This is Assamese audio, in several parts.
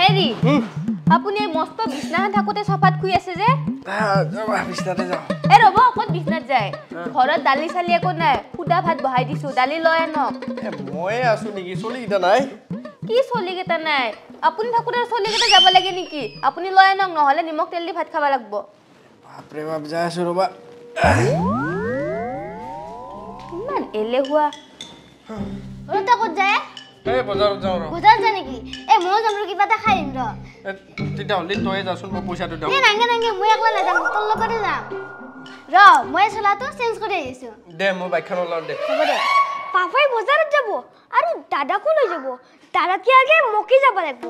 হেৰি আপুনি এই মস্ত বিছনাখন থাকোঁতে চফাত শুই আছে যে? ৰ'ব ক'ত বিছনাত যায়। ঘৰত দালি চালি একো নাই সুদা ভাত বহাই দিছোঁ দালি লৈ আনক। ময়ে আছো নেকি? চলিকেইটা নাই? কি চলিকেইটা নাই? আপুনি থাকোঁতে চলিকেইটা যাব লাগে নেকি? আপুনি লৈ আনক নহ'লে নিমখ তেল দি ভাত খাব লাগিব। বাপৰে বাপ যাই আছো ৰ'বা। ইমান এলেহুৱা। ক'ত যায়? এই বজাৰত যাওঁ ৰ বজাৰত যায় নেকি এ ময়ো যাম ৰ কিবা এটা খাই আহিম ৰ এ, তেতিয়াহ'লে তয়ে যাচোন মই পইচাটো দিওঁ এ নাংগে নাংগে মই একলা নাযাম তোৰ লগতে যাম ৰ মই চোলাটো চেঞ্জ কৰি আহিছোঁ দে মই বাইকখন ওলাওঁ দে হ'ব দে পাপাই বজাৰত যাব আৰু দাদাকো লৈ যাব দাদাকে আগে মকি যাব লাগিব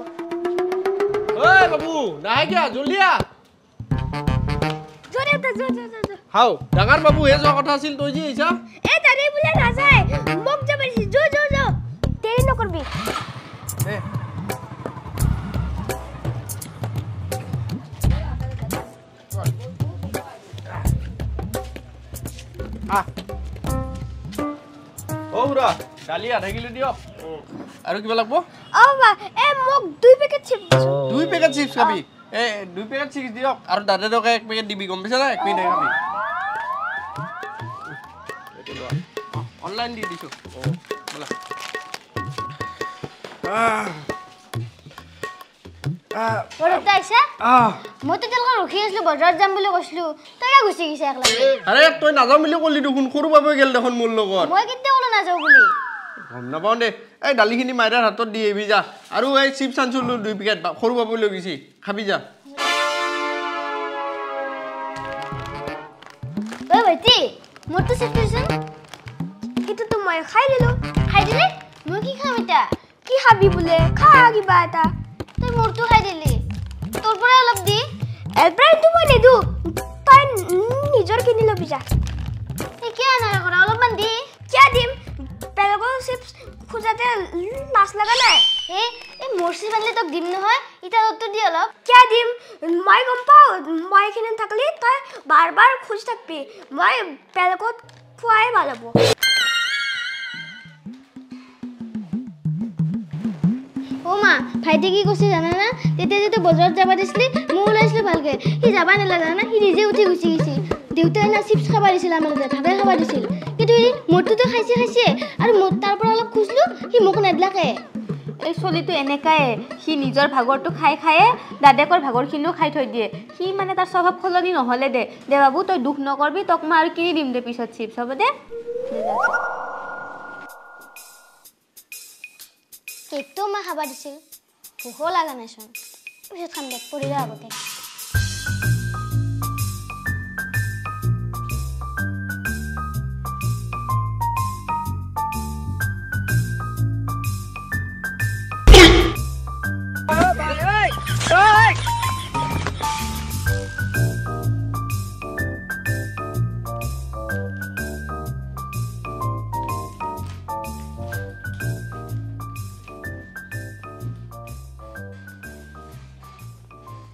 ঐ বাবু নাহে কিয়া জল্দি যোৱা যোৱা যোৱা, যোৱা হাও ডাঙৰ বাবু হে যোৱা কথা আছিল তই যে আহিছা এ দাদাই বোলে নাযায় মোক যাব দিছে যো যো যো দেৰি নকৰবি দে আহ অ' খুৰা দালি আধা কিলো দিয়ক আৰু কিবা লাগব অ বা এ মোক দুই পেকেট চিপ দুই পেকেট চিপছ খাবি এ দুই পেকেট চিপছ দিয়ক আৰু দাদা টকা এক পেকেট দিবি গম পাইছা না এক মিনিট খাবি অনলাইন দি দিছোঁ ব'লা তই কিয় গুচি গৈছে একলা আৰে তই নাযাওঁ বুলি ক'লি দেখোন সৰু বাবুৱে গেল দেখোন মোৰ লগত। মই কেতিয়া ক'লো নাযাওঁ বুলি? গম নাপাওঁ দে। এই দালিখিনি মাইৰাৰ হাতত দি আহিবি যা। আৰু এই চিপছ আনিছিলোঁ দুই পেকেট সৰু বাবুই লৈ গৈছি। খাবি যা। ঐ ভাইটি দিছোন সেইটোতো মই খাই দিলো। খাই দিলি? মই কি খাম এতিয়া? কি খাবি বোলে? খা কিবা এটা। তই মোৰটো খাই দিলি। তোৰ পৰা অলপ দি। এলপ্ৰাইনটো মই নিদো। তই নিজৰ কিনি ল'বি যা। কিয় নাই কৰা অলপমান দি। কিয় দিম? বেলেগৰ চিপছ খোজাতে লাজ লগা নাই। এই এই মোৰ চিপ আনিলে তোক দিম নহয়। এতিয়া তোৰটো দি অলপ। কিয় দিম? মই গম পাওঁ। মই এইখিনি থাকিলে তই বাৰ বাৰ খুজি থাকিবি। মই বেলেগত খোৱাই ভাল হ'ব। ভাইটি কি কৈছে জানা না তেতিয়া যেতিয়া বজাৰত যাব দিছিলি মই ওলাইছিলোঁ ভালকৈ। সি যাব নালাগে জানা সি নিজে উঠি গুচি গৈছিল দেউতাই না চিপছ খাব দিছিল আমাৰ তাতে ভাবে খাব দিছিল। কিন্তু সি মোৰটোতো খাইছে খাইছে। আৰু মোৰ তাৰ পৰা অলপ খুজিলোঁ সি মোক নেদলাকে। এই চলিটো এনেকাই সি নিজৰ ভাগৰটো খাই খায়ে দাদেকৰ ভাগৰখিনিও খাই থৈ দিয়ে। সি মানে তাৰ স্বভাৱ সলনি নহ'লে দে। দে বাবু তই দুখ নকৰবি তোক মই আৰু কিনি দিম দে পিছত চিপছ হ'ব দে। দে যা। কেকটো মই খাব দিছিল ভোকো লগা নাইচোন পিছত খাম দে পঢ়িলে আগতে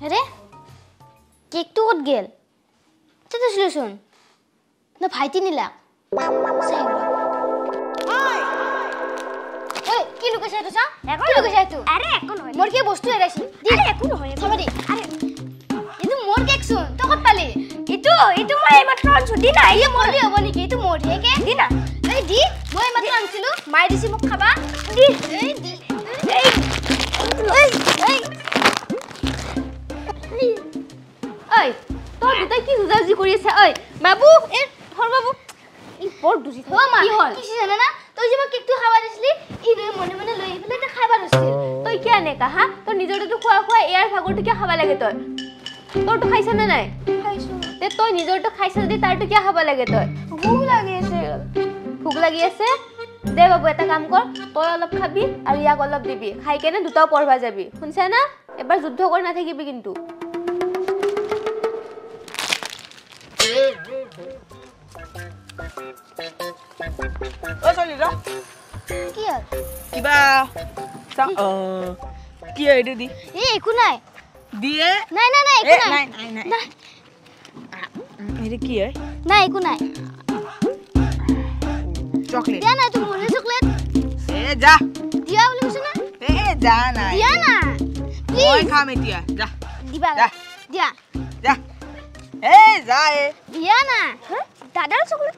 আৰে কেকটো ক'ত গেল? তাতে আছিলোচোন না ভাইটি নিলা? চাই ৰ। ঐ, কি লুকাইছা এইটো চা? কি লুকাইছা এইটো? আৰে একো নহয়। মোৰ কি বস্তু হেৰাইছিল আৰে একো নহয় চাব দে। আৰে। এইটো মোৰ কেক চোন। তই ক'ত পালি? এইটো এইটো মই এইমাত্ৰ আনিছোঁ। দি না এই মোৰ। দি হ'ব নেকি? এইটো মোৰ হে কেক দি না। এই দি মই এইমাত্ৰ আনিছিলোঁ। মায়ে দিছে মোক খাবা। দি। এই দি। ঐ তই দুটাই কি যুজাজি কৰি আছে? ঐ বাবু এ ধৰ বাবু। ই বৰ দুজি অ মা। কি হ'ল? কি জানা না তই যে মোক কেকটো খাব দিছিলি ই লৈ মনে মনে লৈ আহি পেলাই তই খাব ধৰিছিল তই কিয় এনেকা হা? তই নিজৰটো খোৱা খোৱা ইয়াৰ ভাগৰটো কিয় খাব লাগে তই? তোৰটো খাইছা নে নাই? খাইছো। তে তই নিজৰটো খাইছা যদি তাৰটো কিয় খাব লাগে তই? ভোক লাগি আছে। ভোক লাগি আছে? দে বাবু এটা কাম কৰ তই অলপ খাবি আৰু ইয়াক অলপ দিবি। খাই কেনে দুটাও পঢ়বা যাবি। শুনছা না এবাৰ যুদ্ধ কৰি নাথাকিবি কিন্তু। কিবা চা- অ, কি হয় এইটো দি এই একো নাই দিয়ে নাই নাই নাই এ, একো নাই নাই নাই এইটো কি হয় নাই একো নাই চকলেট দিয়া নাই তোৰ মোৰে চকলেট এ যা দিয়া বুলি কৈছো না এ যা নাই দিয়া না প্লিজ মই খাম এতিয়া যা দিবা যা। দিয়া এই দিয়া না। চকলেট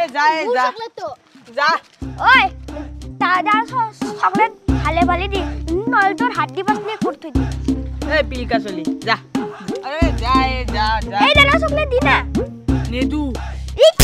এই যা। যা। ভালে ভালে দি নহ'লে তোৰ হাত দি পাতলি কৰি থৈ দি এই পিলিকা চলি যা। আৰে যা এ যা যা। এই দাদাৰ চকলেট দি না। নেদু। ইক!